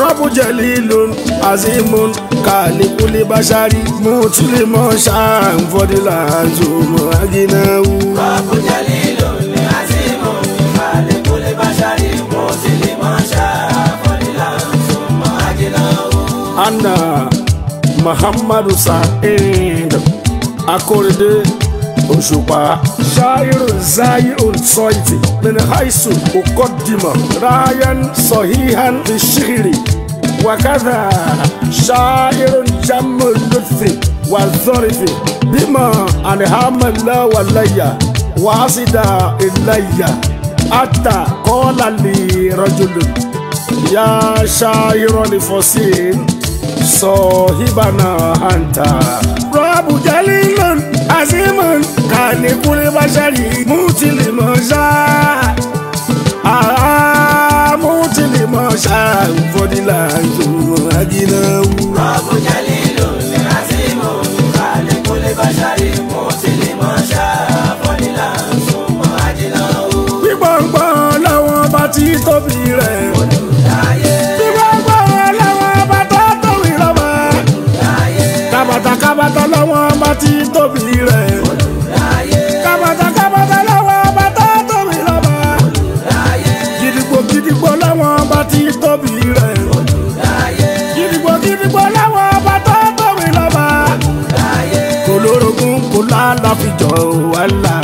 rọ́bù jalilun azimun kàlíkùlì bàṣárì mùtúlímọ̀ ṣàǹfọ̀dìlà àzùmọ̀ àgínáwó. rọ́bù jalilun azimun kàlíkùlì bàṣárì mùtúlímọ̀ ṣàǹfọ̀dìlà àzùmọ̀ àgínáwó. anna muhammadu sa'id akorede òṣùpá ṣáírù záírù sọ́ìtì nínú haisu òkọ́dìmọ̀ ráyán sọ̀híhán fi ṣíhìrì wàkàtà ṣáírù jámù lùtì wà zọ́rìfì bímọ àlìhámẹ́lá wà láyà wàásìdà ìláyà àtà kọ́lá lè rọ́jòlù yá ṣáírù nìfọ́sí sọ̀híbànà àǹtà. rọ́bù jálí lónìí bashari mutili mosha ah mutili mosha ufodila nzu agina u abu jalilu ni asimu kale kule bashari mutili mosha fodila nzu agina u gbígbọ̀ngbọ̀n làwọn bá ti tóbi rẹ̀. olùdáyé. gbígbọ̀ngbọ̀n làwọn bá tó tóbi rẹ̀. olùdáyé. kàbàtàkàbàtà ti tóbi rẹ̀. olùdáyé. gidigbo gidigbo láwọn ọba tó tóbi lọ́ba. olùdáyé. kò lórogún kò lálàfíjọ́ wàhálà.